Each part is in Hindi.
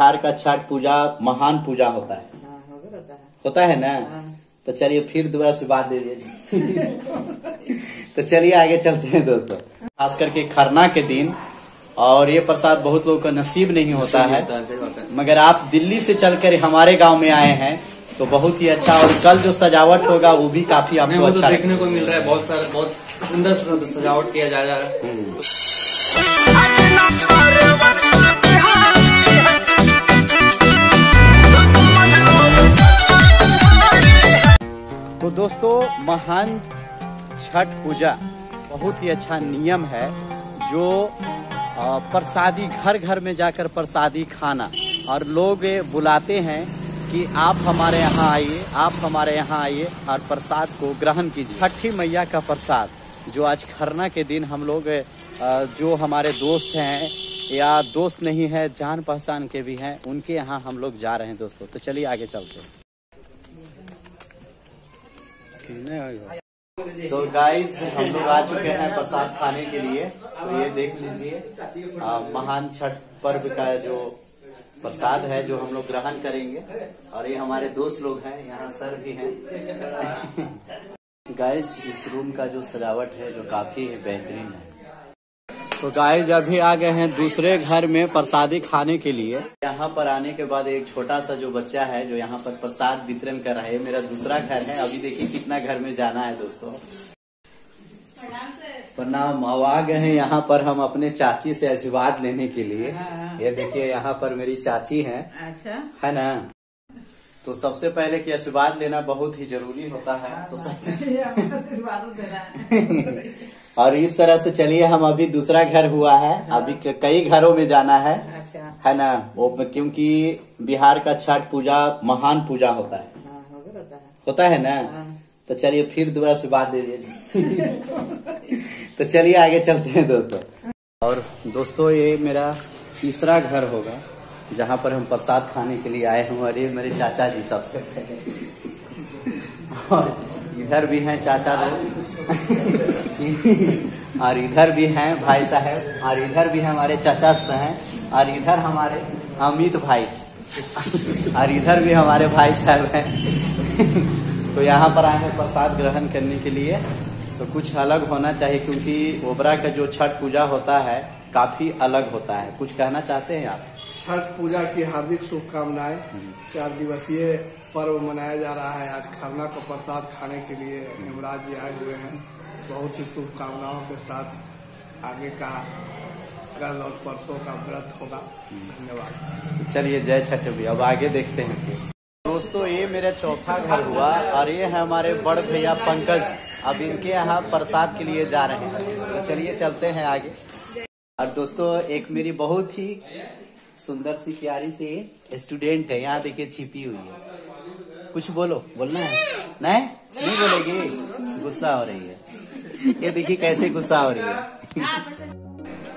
बिहार का छठ पूजा महान पूजा होता है। हाँ, है होता है ना? हाँ। तो चलिए फिर दोबारा से बात दे दीजिए। तो चलिए आगे चलते हैं दोस्तों। खास करके खरना के दिन और ये प्रसाद बहुत लोगों का नसीब नहीं होता है। मगर आप दिल्ली से चलकर हमारे गाँव में आए हैं तो बहुत ही अच्छा और कल जो सजावट होगा वो भी काफ़ी आपको तो अच्छा देखने को मिल रहा है बहुत सारा बहुत सुंदर सुंदर सजावट किया जा रहा है। दोस्तों, महान छठ पूजा बहुत ही अच्छा नियम है जो प्रसादी घर घर में जाकर प्रसादी खाना। और लोग बुलाते हैं कि आप हमारे यहाँ आइए, आप हमारे यहाँ आइए और प्रसाद को ग्रहण कीजिए। छठी मैया का प्रसाद, जो आज खरना के दिन हम लोग जो हमारे दोस्त हैं या दोस्त नहीं है, जान पहचान के भी हैं, उनके यहाँ हम लोग जा रहे हैं दोस्तों। तो चलिए आगे चलते हैं। तो गाइस हम लोग आ चुके हैं प्रसाद खाने के लिए। तो ये देख लीजिए महान छठ पर्व का जो प्रसाद है, जो हम लोग ग्रहण करेंगे। और ये हमारे दोस्त लोग हैं, यहाँ सर भी हैं। गाइस इस रूम का जो सजावट है, जो काफ़ी बेहतरीन है। तो गाइस अभी आ गए हैं दूसरे घर में प्रसादी खाने के लिए यहाँ पर आने के बाद एक छोटा सा जो बच्चा है जो यहाँ पर प्रसाद वितरण कर रहा है मेरा दूसरा घर है। अभी देखिए कितना घर में जाना है दोस्तों। प्रणाम अब आ गए हैं यहाँ पर हम अपने चाची से आशीर्वाद लेने के लिए। ये देखिए यहाँ पर मेरी चाची है। अच्छा। है ना? तो सबसे पहले कि आशीर्वाद लेना बहुत ही ज़रूरी होता है। तो सबसे आशीर्वाद देना। है और इस तरह से चलिए हम अभी दूसरा घर हुआ है। हाँ। अभी कई घरों में जाना है। अच्छा। है ना? वो क्योंकि बिहार का छठ पूजा महान पूजा होता है। हाँ, है। होता है ना? हाँ। तो चलिए फिर दोबारा से बात दे दीजिए। तो चलिए आगे चलते हैं दोस्तों। और दोस्तों ये मेरा तीसरा घर होगा जहाँ पर हम प्रसाद खाने के लिए आए हूँ और ये मेरे चाचा जी सबसे पहले। और इधर भी हैं चाचा लोग। और इधर भी हैं भाई साहब, और इधर भी हमारे चाचा हैं, और इधर हमारे अमित भाई। और इधर भी हमारे भाई साहब हैं। तो यहाँ पर आए हैं प्रसाद ग्रहण करने के लिए। तो कुछ अलग होना चाहिए, क्योंकि ओबरा का जो छठ पूजा होता है, काफ़ी अलग होता है। कुछ कहना चाहते हैं आप? छठ पूजा की हार्दिक शुभकामनाएँ। चार दिवसीय पर्व मनाया जा रहा है आज। खरना का प्रसाद खाने के लिए युवराज जी आए हुए हैं। बहुत ही शुभकामनाओं के साथ आगे का कल और परसों का व्रत होगा। धन्यवाद। चलिए, जय छठ भी अब आगे देखते हैं दोस्तों, ये मेरा चौथा घर हुआ और ये है हमारे बड़ भैया पंकज। अब इनके यहाँ प्रसाद के लिए जा रहे हैं। तो चलिए, चलते हैं आगे। और दोस्तों, एक मेरी बहुत ही सुंदर सी प्यारी सी स्टूडेंट है। यहाँ देखिए, छिपी हुई है। कुछ बोलो, बोलना है? नहीं? नहीं बोलेगी? गुस्सा हो रही है। ये देखिए कैसे गुस्सा हो रही है।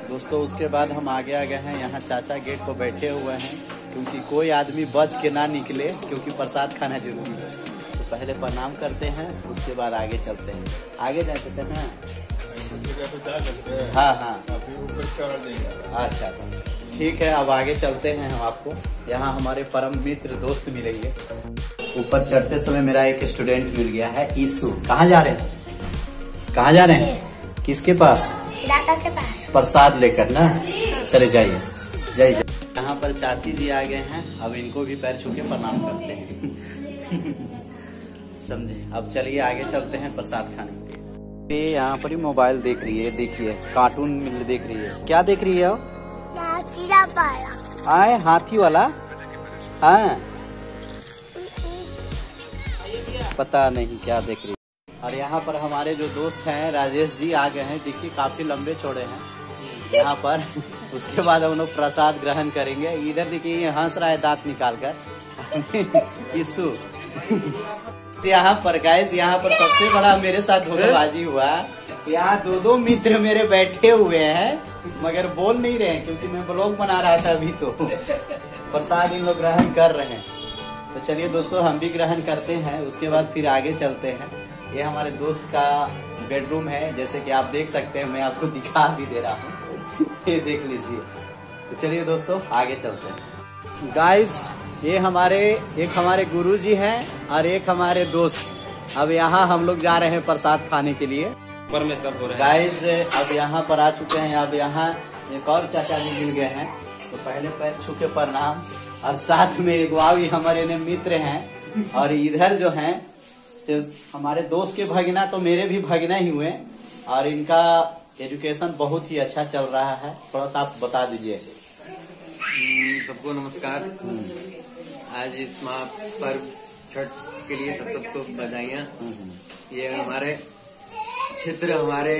दोस्तों उसके बाद हम आगे आ गए हैं। यहाँ चाचा गेट पर बैठे हुए हैं क्योंकि कोई आदमी बच के ना निकले क्योंकि प्रसाद खाना ज़रूरी है। तो पहले प्रणाम करते हैं उसके बाद आगे चलते हैं। आगे जाए तो हाँ। हाँ हाँ। अच्छा ठीक है अब आगे चलते हैं हम आपको। यहाँ हमारे परम मित्र दोस्त मिलेंगे। ऊपर चढ़ते समय मेरा एक स्टूडेंट मिल गया है ईसु। कहाँ जा रहे हैं? कहाँ जा रहे हैं? किसके पास? दादा के पास। प्रसाद लेकर ना? चले जाइए। जय जय। यहाँ पर चाची जी आ गए हैं। अब इनको भी पैर छू के प्रणाम करते हैं। समझे? अब चलिए आगे चलते हैं प्रसाद खाने के लिए। यहाँ पर ही मोबाइल देख रही है देखिए। कार्टून मिल देख रही है। क्या देख रही है आए हाथी वाला? हाँ। पता नहीं क्या देख रही है। और यहाँ पर हमारे जो दोस्त हैं, राजेश जी आ गए हैं। देखिए, काफ़ी लंबे चौड़े हैं। यहाँ पर उसके बाद हम लोग प्रसाद ग्रहण करेंगे। इधर देखिए, ये हंस रहा है दांत निकाल कर। यीशु। यहाँ पर गाइस यहाँ पर सबसे बड़ा मेरे साथ धोखेबाजी हुआ। यहाँ दो दो मित्र मेरे बैठे हुए हैं, मगर बोल नहीं रहे क्योंकि मैं ब्लॉग बना रहा था अभी तो। प्रसाद इन लोग ग्रहण कर रहे हैं। तो चलिए दोस्तों, हम भी ग्रहण करते हैं, उसके बाद फिर आगे चलते हैं। ये हमारे दोस्त का बेडरूम है जैसे कि आप देख सकते हैं मैं आपको दिखा भी दे रहा हूँ। ये देख लीजिए। तो चलिए दोस्तों आगे चलते हैं। गाइस ये हमारे एक हमारे गुरुजी हैं और एक हमारे दोस्त। अब यहाँ हम लोग जा रहे हैं प्रसाद खाने के लिए। ऊपर में सब हो रहा। गाइस अब यहाँ पर आ चुके हैं अब यहाँ एक और चाचा जी मिल गए हैं। तो पहले पैर छू के प्रणाम और साथ में एक वावी हमारे ने मित्र हैं। और इधर जो हैं से हमारे दोस्त के भगना तो मेरे भी भगना ही हुए और इनका एजुकेशन बहुत ही अच्छा चल रहा है। थोड़ा सा आप बता दीजिए। सबको नमस्कार। आज इस माह पर्व छठ के लिए सब सबको बधाइयाँ। ये हमारे क्षेत्र हमारे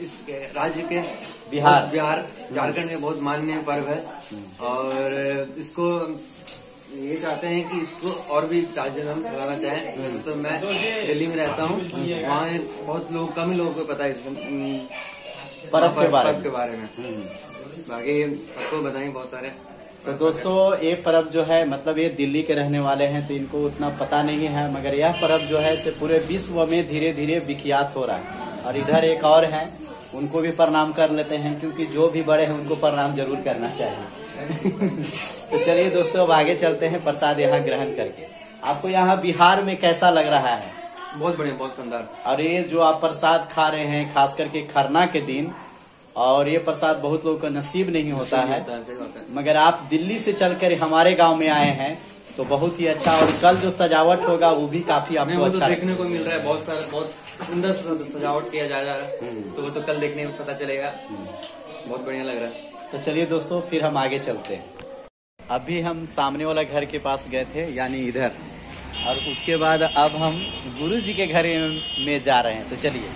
इस राज्य के बिहार। बिहार। झारखंड में बहुत मान्य पर्व है। और इसको ये चाहते हैं कि इसको और भी में हम फैलाना चाहें। तो मैं दिल्ली में रहता हूँ। वहाँ बहुत लोग कम ही लोगों को पता है इस पर्व के बारे में। बारे में। बाकी सबको बधाई बहुत सारे। तो दोस्तों ये पर्व जो है मतलब ये दिल्ली के रहने वाले हैं तो इनको उतना पता नहीं है मगर यह पर्व जो है से पूरे विश्व में धीरे धीरे विख्यात हो रहा है। और इधर एक और हैं उनको भी प्रणाम कर लेते हैं क्योंकि जो भी बड़े हैं उनको प्रणाम ज़रूर करना चाहिए। तो चलिए दोस्तों अब आगे चलते हैं प्रसाद यहाँ ग्रहण करके। आपको यहाँ बिहार में कैसा लग रहा है? बहुत बढ़िया बहुत शानदार और ये जो आप प्रसाद खा रहे हैं खास करके खरना के दिन और ये प्रसाद बहुत लोगों का नसीब नहीं होता है सही बात है। मगर आप दिल्ली से चलकर हमारे गाँव में आए हैं तो बहुत ही अच्छा और कल जो सजावट होगा वो भी काफ़ी आपको वो तो अच्छा देखने को मिल रहा है बहुत सारा बहुत सुंदर सुंदर सजावट किया जा रहा है तो वो तो कल देखने में पता चलेगा। बहुत बढ़िया लग रहा है। तो चलिए दोस्तों, फिर हम आगे चलते हैं। अभी हम सामने वाला घर के पास गए थे, यानी इधर। और उसके बाद अब हम गुरु जी के घर में जा रहे हैं तो चलिए।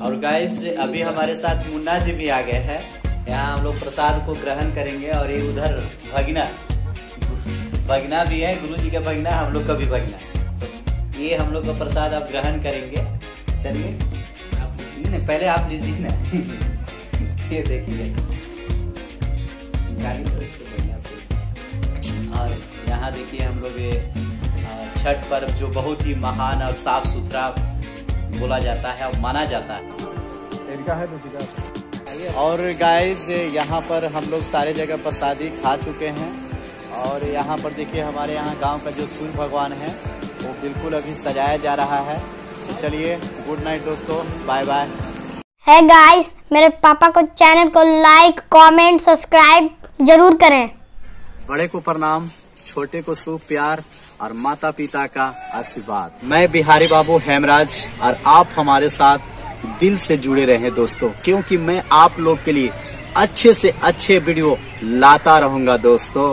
और गाइस अभी हमारे साथ मुन्ना जी भी आ गए हैं। यहाँ हम लोग प्रसाद को ग्रहण करेंगे और ये उधर भगना। भगना भी है गुरु जी का भगना, हम लोग का भी भगना। तो ये हम लोग का प्रसाद आप ग्रहण करेंगे। चलिए। पहले आप लीजिए ना। ये देखिए। गाली तो इसको बढ़िया से और यहाँ देखिए हम लोग ये छठ पर्व जो बहुत ही महान और साफ़ सुथरा बोला जाता है और माना जाता है। और गाइस यहाँ पर हम लोग सारे जगह प्रसादी खा चुके हैं। और यहाँ पर देखिए हमारे यहाँ गाँव का जो सूर्य भगवान है वो बिल्कुल अभी सजाया जा रहा है। तो चलिए गुड नाइट दोस्तों बाय बाय है गाइस मेरे पापा को चैनल को लाइक कमेंट सब्सक्राइब ज़रूर करें। बड़े को प्रणाम, छोटे को सुख, प्यार और माता पिता का आशीर्वाद। मैं बिहारी बाबू हेमराज और आप हमारे साथ दिल से जुड़े रहे दोस्तों, क्योंकि मैं आप लोग के लिए अच्छे से अच्छे वीडियो लाता रहूँगा दोस्तों।